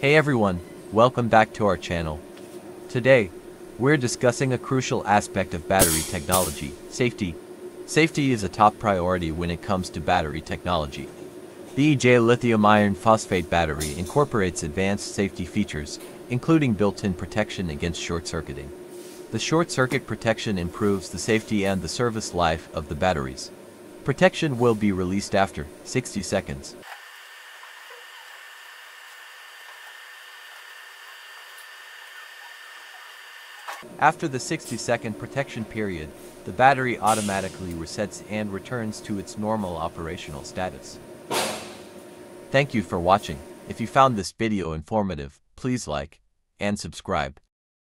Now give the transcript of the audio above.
Hey everyone, welcome back to our channel. Today, we're discussing a crucial aspect of battery technology, safety. Safety is a top priority when it comes to battery technology. The EJ lithium iron phosphate battery incorporates advanced safety features, including built-in protection against short-circuiting. The short-circuit protection improves the safety and the service life of the batteries. Protection will be released after 60 seconds. After the 60 second protection period, the battery automatically resets and returns to its normal operational status. Thank you for watching. If you found this video informative, please like and subscribe.